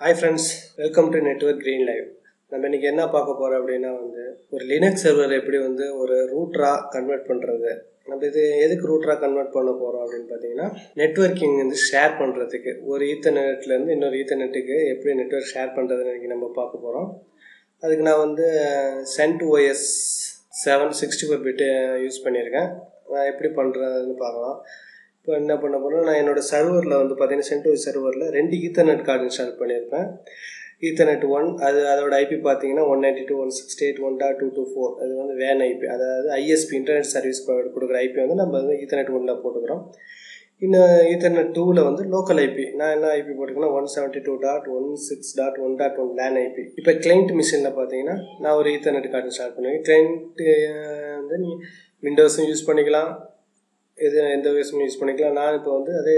Hi friends welcome to network green live நம்ம இன்றைக்கி என்ன பார்க்க போகிறோம் அப்படின்னா வந்து ஒரு லினக்ஸ் சர்வர் எப்படி வந்து ஒரு ரூட்ராக கன்வெர்ட் பண்ணுறது நம்ம இது எதுக்கு ரூட்ராக கன்வெர்ட் பண்ண போகிறோம் அப்படின்னு பார்த்தீங்கன்னா நெட்ஒர்க்கிங் வந்து ஷேர் பண்ணுறதுக்கு ஒரு ஈத்தர்நெட்லேருந்து இன்னொரு ஈத்தர்நெட்டுக்கு எப்படி நெட்ஒர்க் ஷேர் பண்ணுறதுன்னு இன்றைக்கி நம்ம பார்க்க போகிறோம் அதுக்கு நான் வந்து CentOS seven sixty four bit use பண்ணியிருக்கேன். நான் எப்படி பண்ணுறதுன்னு பார்க்கலாம். இப்போ என்ன பண்ண போகிறோம் நான் என்னோடய சர்வரில் வந்து பார்த்தீங்கன்னா சென்டோஸ் சர்வரில் ரெண்டு ஈத்தர்நெட் கார்டு இன்ஸ்டால் பண்ணியிருப்பேன். ஈத்தர்நெட் ஒன் அது அதோட ஐபி பார்த்தீங்கன்னா one ninety two one sixty eight one dot two two four அது வந்து வேன் ஐபி அதாவது ஐஎஸ்பி இன்டர்நெட் சர்வீஸ் கொடுக்குற ஐபி வந்து நம்ம வந்து ஈத்தர்நெட் ஒன்றில் போட்டுக்கிறோம். இன்னும் ஈத்தர்நெட் டூவில் வந்து லோக்கல் ஐபி நான் என்ன IP போட்டுக்கேன்னா one seventy two dot one six dot one dot one LAN IP இப்போ கிளைண்ட் மிஷினில் பார்த்தீங்கன்னா நான் ஒரு ஈத்தர்நெட் கார்டு இன்ஸ்டால் பண்ணுவேன். கிளைண்ட்டு வந்து நீ விண்டோஸும் யூஸ் பண்ணிக்கலாம். எது எந்த ஓஎஸும் யூஸ் பண்ணிக்கலாம் நான் இப்போ வந்து அதே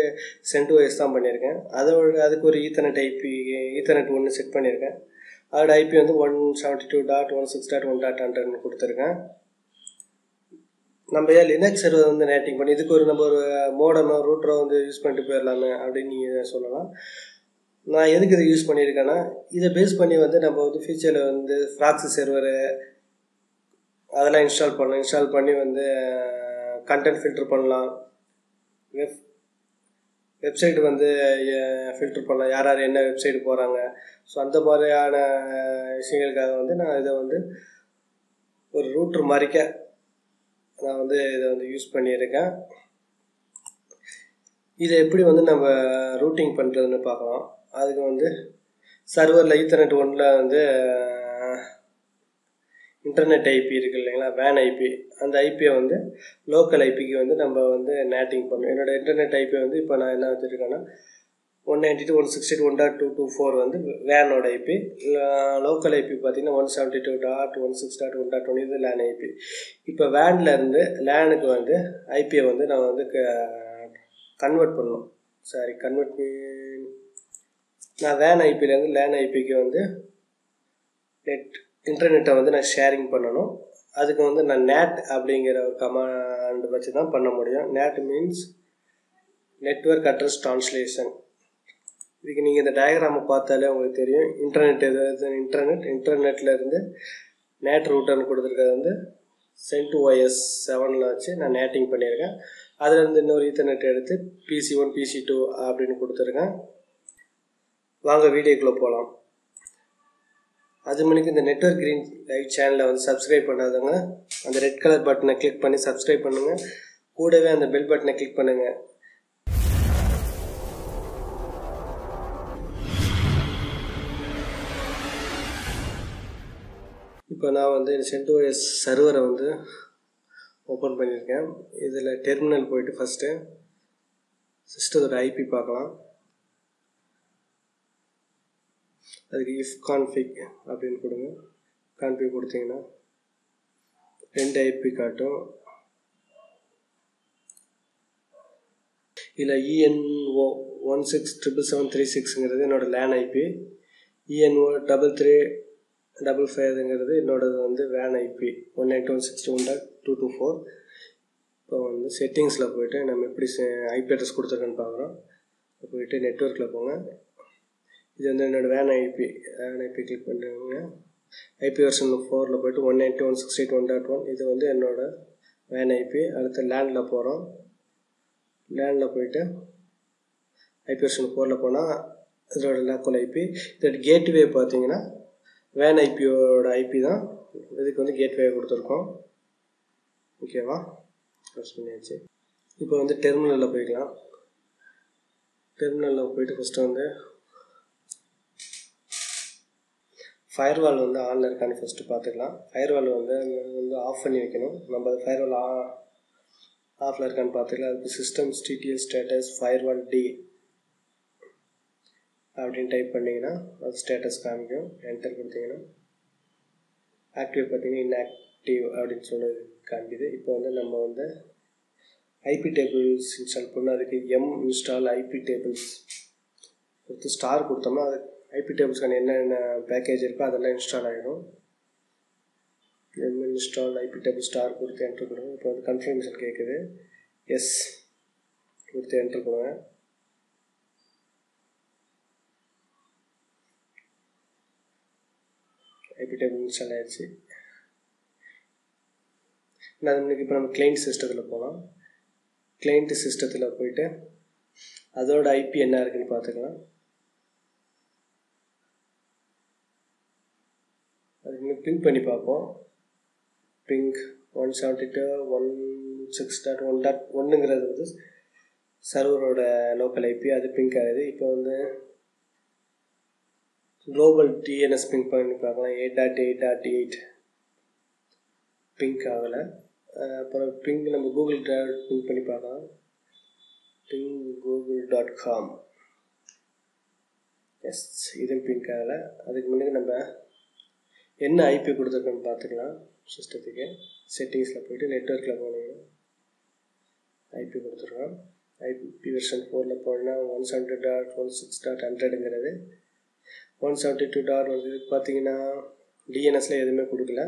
சென்ட் வயஸ் தான் பண்ணியிருக்கேன். அதோட அதுக்கு ஒரு ஈத்தனட் ஐபி ஈத்தனட் ஒன்று செட் பண்ணியிருக்கேன். அதோட ஐபி வந்து one seventy two dot one six dot one dot ஹண்ட்ரட்னு கொடுத்துருக்கேன். நம்ம ஏன் லினக்ஸ் சர்வர் வந்து நேட்டிங் பண்ணி இதுக்கு ஒரு நம்ம ஒரு மோடமோ ரூட்டரோ வந்து யூஸ் பண்ணிட்டு போயிடலாமே அப்படின்னு நீங்கள் சொல்லலாம். நான் எதுக்கு இதை யூஸ் பண்ணியிருக்கேன்னா இதை பேஸ் பண்ணி வந்து நம்ம வந்து ஃபியூச்சரில் வந்து ஃப்ராக்ஸு சர்வரு அதெல்லாம் இன்ஸ்டால் பண்ணலாம். இன்ஸ்டால் பண்ணி வந்து கண்டென்ட் ஃபில்ட்ரு பண்ணலாம். வெப் வெப்சைட் வந்து ஃபில்ட்ரு பண்ணலாம். யார் யார் என்ன வெப்சைட் போகிறாங்க ஸோ அந்த மாதிரியான விஷயங்களுக்காக வந்து நான் இதை வந்து ஒரு ரூட்ரு மாதிரிக்க நான் வந்து இதை வந்து யூஸ் பண்ணியிருக்கேன். இதை எப்படி வந்து நம்ம ரூட்டிங் பண்ணுறதுன்னு பார்க்கலாம். அதுக்கு வந்து சர்வரில் ஈத்தர்நெட் ஒன்றில் வந்து இன்டர்நெட் ஐபி இருக்குது இல்லைங்களா? வேன் ஐபி அந்த ஐபியை வந்து லோக்கல் ஐபிக்கு வந்து நம்ம வந்து நேட்டிங் பண்ணோம் என்னோடய இன்டர்நெட் ஐபி வந்து இப்போ நான் என்ன வச்சுருக்கேன்னா one ninety two one sixty two one dot two two four வந்து வேனோட ஐபி லோக்கல் ஐபி பார்த்தீங்கன்னா one seventy two dot one six dot one dot one இது லேன் ஐபி இப்போ வேன்லேருந்து லேனுக்கு வந்து ஐபியை வந்து நான் வந்து கன்வெர்ட் பண்ணணும். சாரி கன்வெர்ட் நான் வேன் ஐபிலேருந்து லேன் ஐபிக்கு வந்து நெட் இன்டர்நெட்டை வந்து நான் ஷேரிங் பண்ணணும். அதுக்கு வந்து நான் நேட் அப்படிங்கிற ஒரு கமாண்ட் வச்சு தான் பண்ண முடியும். NAT means network address translation இதுக்கு நீங்கள் இந்த டயக்ராமை பார்த்தாலே உங்களுக்கு தெரியும். இன்டர்நெட் எது இன்டர்நெட் இன்டர்நெட்லேருந்து நேட் ரூட்டர்னு கொடுத்துருக்கிறது வந்து சென்ட் ஒய்எஸ் செவனில் வச்சு நான் நேட்டிங் பண்ணியிருக்கேன். அதுலேருந்து இன்னொரு ஈத்தர்நெட் எடுத்து பிசி ஒன் பிசி டூ அப்படின்னு கொடுத்துருக்கேன். வாங்க வீடியோக்குள்ளே போகலாம் அது மணிக்கு இந்த நெட்ஒர்க் க்ரீன் லைவ் சேனலை வந்து சப்ஸ்கிரைப் பண்ணாதவங்க அந்த ரெட் கலர் பட்டனை கிளிக் பண்ணி சப்ஸ்கிரைப் பண்ணுங்கள் கூடவே அந்த பெல் பட்டனை கிளிக் பண்ணுங்கள் இப்போ நான் வந்து சென்டோஎஸ் சர்வரை வந்து ஓப்பன் பண்ணியிருக்கேன். இதில் டெர்மினல் போயிட்டு ஃபஸ்ட்டு சிஸ்டத்தோட ஐபி பார்க்கலாம். அதுக்கு இஃப் கான்ஃபிக் அப்படின்னு கொடுங்க. கான்ஃபிக் கொடுத்தீங்கன்னா ரெண்டு ஐபி காட்டும். இதில் ENO one six triple seven three சிக்ஸுங்கிறது என்னோடய LAN IP ENO double three double ஃபைவ்ங்கிறது என்னோடது வந்து van IP one eight one sixty one dot two two four இப்போ வந்து செட்டிங்ஸில் போய்ட்டு நம்ம எப்படி ஐபி அட்ரஸ் கொடுத்துருக்கேன்னு பார்க்குறோம். போயிட்டு நெட்ஒர்க்கில் போங்க. இது வந்து என்னோடய van IP van IP click பண்ணுறவங்க ஐபி வெர்ஷன் ஃபோரில் போய்ட்டு one ninety one sixty eight one dot one இது வந்து என்னோடய வேன் ஐபி அடுத்து லேண்டில் போகிறோம் லேண்டில் போயிட்டு ஐபி வெர்ஷன் ஃபோரில் போனால் இதோட லேக்கோல் ஐபி இதோட கேட்வே பார்த்தீங்கன்னா வேன் ஐபியோட ஐபி தான். இதுக்கு வந்து கேட்வே கொடுத்துருக்கோம். ஓகேவா ப்ரெஸ் பண்ணியாச்சு. இப்போ வந்து டெர்மினலில் போய்க்கலாம். டெர்மினலில் போயிட்டு ஃபஸ்ட்டு வந்து ஃபயர் வால் வந்து ஆனில் இருக்கான்னு ஃபஸ்ட்டு பார்த்துக்கலாம். ஃபயர்வால் வந்து வந்து ஆஃப் பண்ணி வைக்கணும். நம்ம ஃபயர்வால் ஆ ஆஃபில் இருக்கான்னு பார்த்துக்கலாம். அதுக்கு system DDS status firewall D அப்படின்னு டைப் பண்ணிங்கன்னா அது ஸ்டேட்டஸ் காமிக்கும். என்டர் கொடுத்தீங்கன்னா ஆக்டிவ் பார்த்தீங்கன்னா இன்ஆக்டிவ் அப்படின்னு சொல்லி காமிக்குது. இப்போ வந்து நம்ம வந்து ஐபி டேபிள்ஸ் இன்ஸ்டால் பண்ணோம். அதுக்கு எம் இன்ஸ்டால் ஐபி டேபிள்ஸ் கொடுத்து ஸ்டார் கொடுத்தோம்னா அது ஐபி டேபிள்ஸ்க்கான என்னென்ன பேக்கேஜ் இருக்கோ அதெல்லாம் இன்ஸ்டால் ஆகிடும் M install IP table star கொடுத்து என்ட்ரு பண்ணுவோம். இப்போ வந்து கன்ஃபர்மேஷன் கேட்குது எஸ் கொடுத்து என்ட்ரு பண்ணுவேன் ஐபி டேபிள் இன்ஸ்டால் ஆயிடுச்சு. நான் அதுக்கு இப்போ நம்ம கிளைண்ட் சிஸ்டத்தில் போகலாம் கிளைண்ட் சிஸ்டத்தில் போயிட்டு அதோட ஐபி என்ன இருக்குன்னு பார்த்துக்கலாம். அதுக்கு பிங்க் பண்ணி பார்ப்போம். Ping one seventy two one six dot one dot ஒன்றுங்கிறது வந்து சர்வரோட லோக்கல் ஐபி அது பிங்க் ஆகுது. இப்போ வந்து குளோபல் டிஎன்எஸ் பிங்க் பண்ணி பார்க்கலாம். Eight dot eight dot eight ping ஆகலை. அப்புறம் பிங்க் நம்ம கூகுள் டிரைவ் பிங்க் பண்ணி பார்க்கலாம். Ping Google dot com yes இதுவும் பிங்க் ஆகலை. அதுக்கு முன்னாடி நம்ம என்ன ஐபி கொடுத்துருக்குன்னு பார்த்துக்கலாம் சிஸ்டத்துக்கு. செட்டிங்ஸில் போயிட்டு நெட்ஒர்க்கில் போனீங்கன்னா ஐபி கொடுத்துருக்கோம். ஐபி வெர்ஷன் ஃபோரில் போனால் one seventy dot one six dot ஹண்ட்ரடுங்கிறது one seventy two dot one பார்த்தீங்கன்னா டிஎன்எஸில் எதுவுமே கொடுக்கல.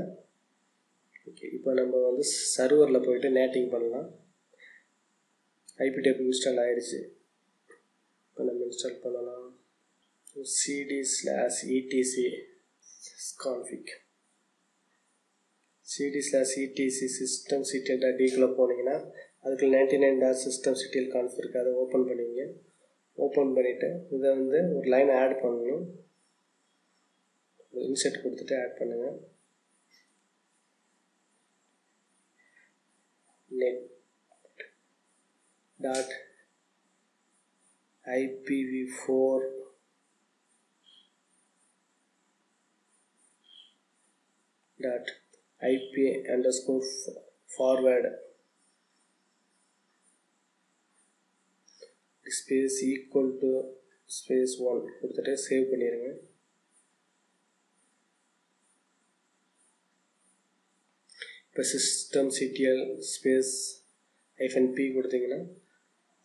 ஓகே இப்போ நம்ம வந்து சர்வரில் போயிட்டு நேட்டிங் பண்ணலாம். ஐபி டேப் இன்ஸ்டால் ஆயிடுச்சு. இப்போ நம்ம இன்ஸ்டால் பண்ணலாம். CD slash etc config cd slash etc system ctl dot டிக்குள்ளே போனீங்கன்னா அதுக்கு நைன்டி நைன் டாட் சிஸ்டம் சிட்டியில் கான்ஃப் இருக்குது அதை ஓப்பன் பண்ணுவீங்க ஓப்பன் பண்ணிவிட்டு இதை வந்து ஒரு லைன் ஆட் பண்ணணும். இன்செட் கொடுத்துட்டு ஆட் பண்ணுங்கள் net dot IPv four dot ip underscore forward space equal to space 1 கொடுத்துட்டு சேவ் பண்ணிடுங்க இப்போ system CTL space hyphen P கொடுத்தீங்கன்னா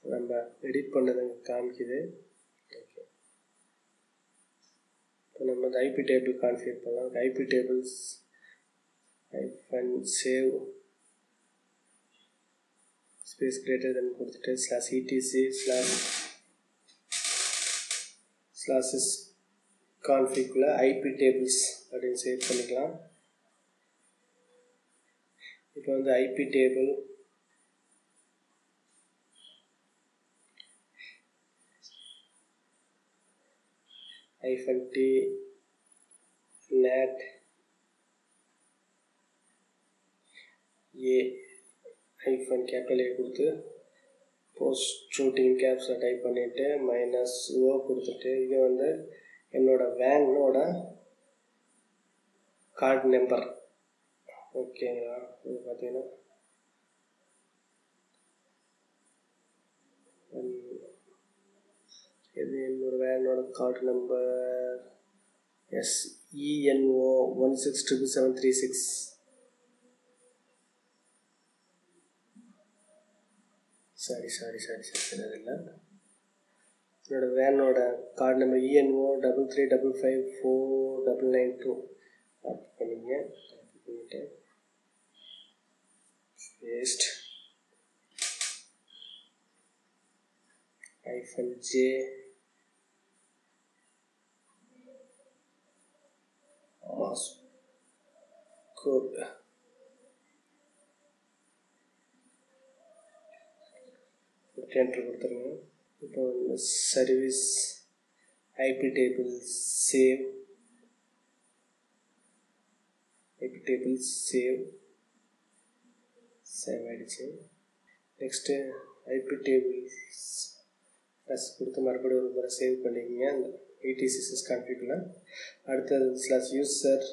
நம்ம எடிட் பண்ணது காமிக்குது. ஓகே இப்போ நம்ம இந்த ஐபி டேபிள் கான்ஃபிகர் பண்ணலாம். IP tables hyphen save space greater than கொடுத்துட்டு slash etc slash slash is configல IP tables அப்படின்னு சேவ் பண்ணிக்கலாம் இப்போ வந்து IP table hyphen t net A hyphen capital A கொடுத்து போஸ்ட் ஷூட்டிங் கேப்ஸில் டைப் பண்ணிவிட்டு மைனஸ் ஓ கொடுத்துட்டு இது வந்து என்னோடய வேனோட கார்டு நம்பர் ஓகேங்களா இது பார்த்தீங்கன்னா இது என்னோட வேனோட card number yes ENO one six triple seven three six sorry sorry sorry sorry சரி அதில்லை என்னோடய வேனோட card number ENO double three double five four double nine two copy பண்ணிங்க. காப்பி பண்ணிவிட்டு paste hyphen J mascot enter கொடுத்துருங்க இப்போ service IP table save IP table save save ஆகிடுச்சு next IP tables plus கொடுத்து மறுபடியும் ஒரு முறை சேவ் பண்ணிக்கோங்க. அந்த இடிசிசிஸ் கான்ஃபிகில் அடுத்தது ஸ்லாஸ் யூசர்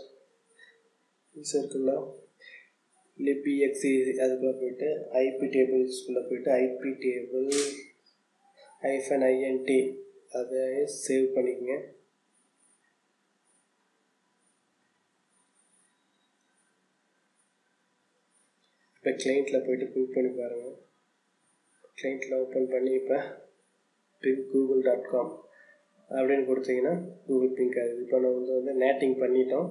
யூசருக்குள்ள லிபிஎக்ஸி அதுக்குள்ளே போயிட்டு ஐபி டேபிள்ஸ்குள்ளே போயிட்டு ஐபி டேபிள் ஐஃபன் ஐஎன்டி அதை சேவ் பண்ணிக்கங்க. இப்போ கிளைண்ட்டில் போயிட்டு பிங்க் பண்ணி பாருங்கள் கிளைண்ட்டில் ஓப்பன் பண்ணி இப்போ பிங்க் கூகுள் டாட் காம் அப்படின்னு கொடுத்தீங்கன்னா கூகுள் பிங்க் ஆகுது இப்போ நம்ம வந்து வந்து நேட்டிங் பண்ணிட்டோம்.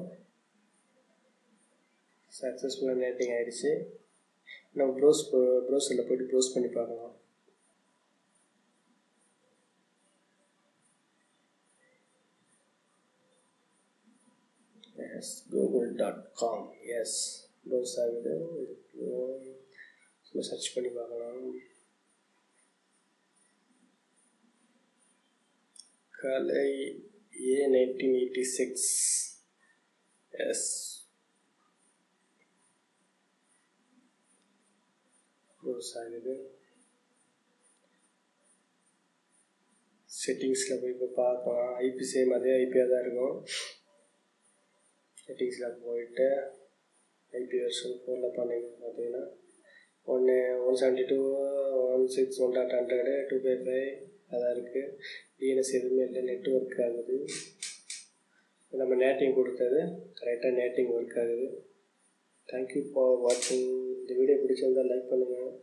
சக்ஸஸ்ஃபுல்லாக நேட்டிங் ஆகிடுச்சு நம்ம ப்ரௌஸ் ப்ரௌசரில் போய்ட்டு ப்ரௌஸ் பண்ணி பார்க்கலாம். Yes Google dot com yes browse ஆகுது. சும்மா சர்ச் பண்ணி பார்க்கலாம். கலை A nineteen eighty six yes browse ஆகுது செட்டிங்ஸில் போய் இப்போ பார்க்கலாம் ஐபி சேம் அதே ஐபியாக தான் இருக்கும் செட்டிங்ஸில் போயிட்டு ஐபி வெர்ஷன் ஃபோரில் பண்ணிங்க பார்த்தீங்கன்னா ஒன்று one seventy two one six one dot hundred two five five அதான் இருக்குது டிஎன்எஸ் எதுவுமே இல்லை நெட்ஒர்க் ஆகுது. நம்ம நேட்டிங் கொடுத்தது. கரெக்டாக நேட்டிங் ஒர்க் ஆகுது. தேங்க்யூ ஃபார் வாட்சிங் பிடிச்சிருந்தால் லைக் பண்ணுங்கள்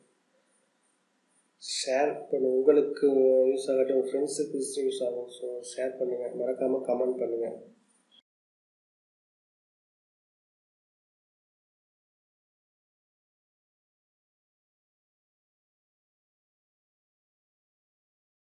ஷேர் பண்ணுங்கள் உங்களுக்கு யூஸ் ஆகட்டும் உங்கள் ஃப்ரெண்ட்ஸுக்கு யூஸ் ஆகும் ஸோ ஷேர் பண்ணுங்கள் மறக்காமல் கமெண்ட் பண்ணுங்கள்